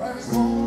Right.